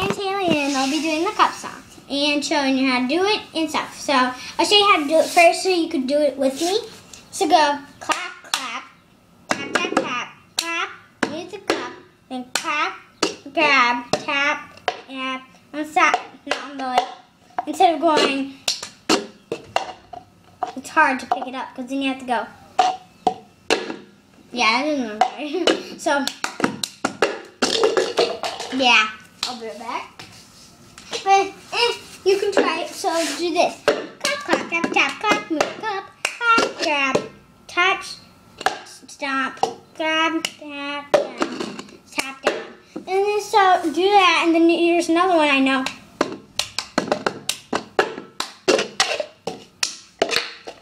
Aunt Haley and I'll be doing the cup song and showing you how to do it and stuff. So I'll show you how to do it first so you can do it with me. So go clap, clap, tap, tap, tap, clap, use the cup, then clap, grab, tap, tap, and stop, not really. Instead of going, it's hard to pick it up because then you have to go. Yeah, I didn't know. So, yeah, I'll be right back. But eh, you can try it. So do this: clap, clap, tap, tap, clap, move, clap, clap, grab, touch, stop, grab, tap, down, tap down. And then so do that, and then here's another one I know.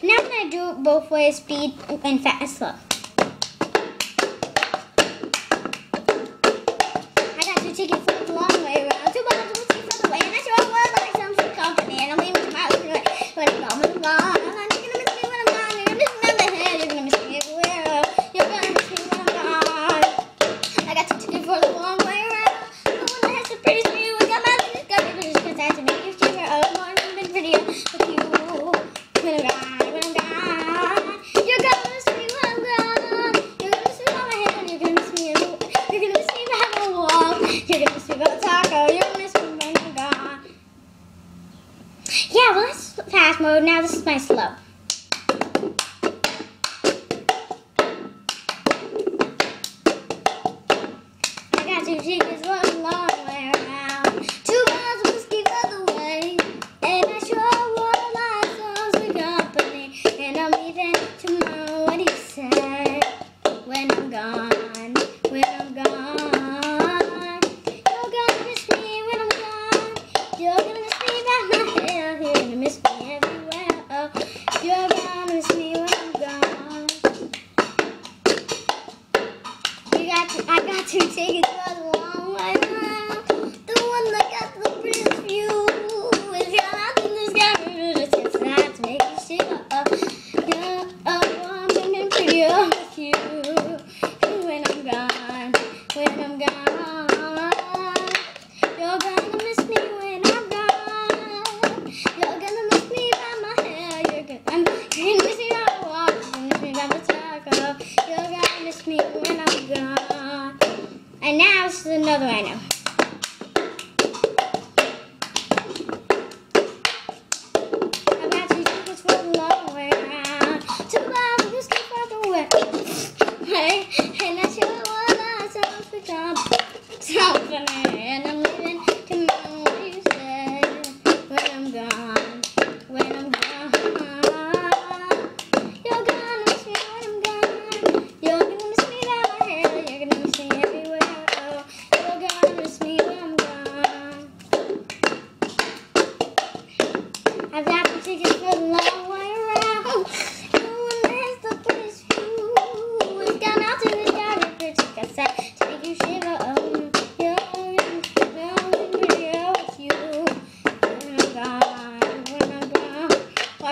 Now I'm gonna do it both ways, speed and fast, slow. Fast mode. Now this is my slow. I got when I'm gone. You got to, I got two tickets for the long way around. The one that got the prettiest view. You're not in gets that to make you shiver. Oh, yeah, I'm thinking prettier with you. When I'm gone, when I'm gone, you're gonna miss me when I'm gone. You're gonna miss me by my hair. You're gonna, I'm, you're gonna miss me by my walk. You're gonna miss me by my taco. You're gonna miss me when I'm gone. And now this is another one I know. I got two tickets for the long way around. Two miles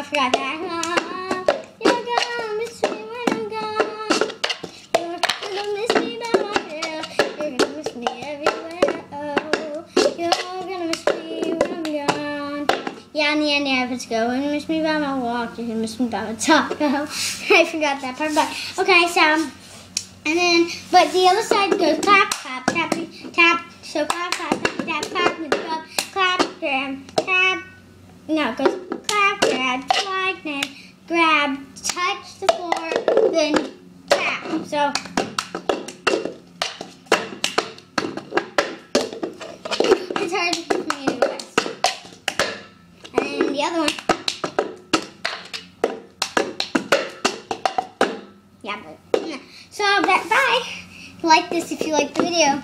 forgot that. You're gonna miss me when I'm gone. You're gonna miss me by my hair. You're gonna miss me everywhere. Oh, you're gonna miss me when I'm gone. Yeah, in the end, yeah, let's go. And miss me by my walk. You're gonna miss me by my taco. I forgot that part, but okay. So, and then, but the other side goes clap, clap, tap, tap. So clap, clap, tap, tap, clap, go, clap, grab, tap. No, it goes clap, grab, slide, then grab, touch the floor, then tap. So. It's hard for me to do this. And then the other one. Yeah, but so that bye. Like this if you like the video.